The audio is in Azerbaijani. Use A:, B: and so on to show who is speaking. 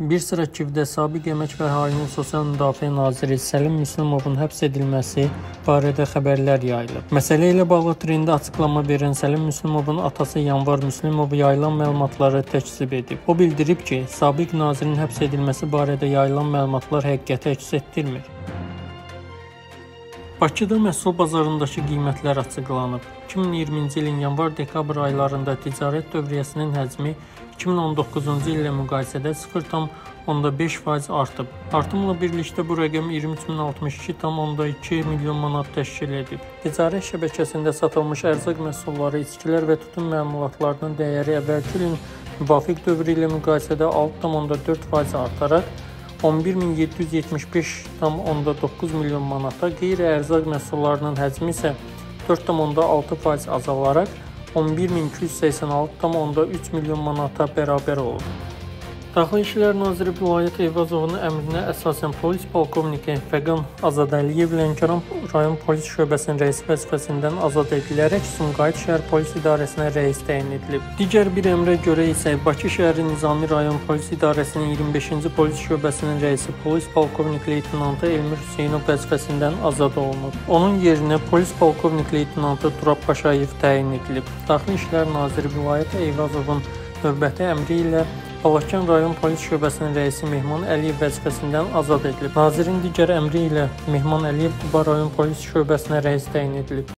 A: Bir sıra Kivdə sabiq Əmək və Əhalinin Sosial Müdafiə naziri Səlim Müslümovun həbs edilməsi barədə xəbərlər yayılıb. Məsələ ilə bağlı trendə açıqlama verən Səlim Müslümovun atası Yanvar Müslümov yayılan məlumatları təkzib edib. O bildirib ki, sabiq nazirin həbs edilməsi barədə yayılan məlumatlar həqiqəti əks etdirmir. Bakıda məhsul bazarındakı qiymətlər açıqlanıb. 2020-ci ilin yanvar-dekabr aylarında ticarət dövriyyəsinin həcmi 2019-cu illə müqayisədə 0,5% artıb. Artımla birlikdə bu rəqəm 23062,2 milyon manat təşkil edib. Ticarət şəbəkəsində satılmış ərzaq məhsulları, içkilər və tütün məmulatlarının dəyəri əvvəlki ilin müvafiq dövrü ilə müqayisədə 6,4% artaraq 11775,9 milyon manata, qeyri-ərzaq məhsullarının həcmi isə 4,6% azalaraq 11286,3 milyon manata bərabər olub. Daxili İşlər naziri Vilayət Eyvazovun əmrinə əsasən polis polkovniki Fəqan Azadəliyev Lənkəran rayon polis şöbəsinin rəisi vəzifəsindən azad edilərək Sumqayıt şəhər polis idarəsinə rəis təyin edilib. Digər bir əmrə görə isə Bakı şəhəri Nizami rayon polis idarəsinin 25-ci polis şöbəsinin rəisi polis polkovnik leytenantı Elmir Hüseynov vəzifəsindən azad olunub. Onun yerinə polis polkovnik leytenantı Turab Paşayev təyin edilib. Daxili İşlər naziri Vilayət Eyvazovun növbəti əmri ilə Balakən rayon polis şöbəsinin rəisi Mehman Əliyev vəzifəsindən azad edilib. Nazirin digər əmri ilə Mehman Əliyev Quba rayon polis şöbəsinə rəis təyin edilib.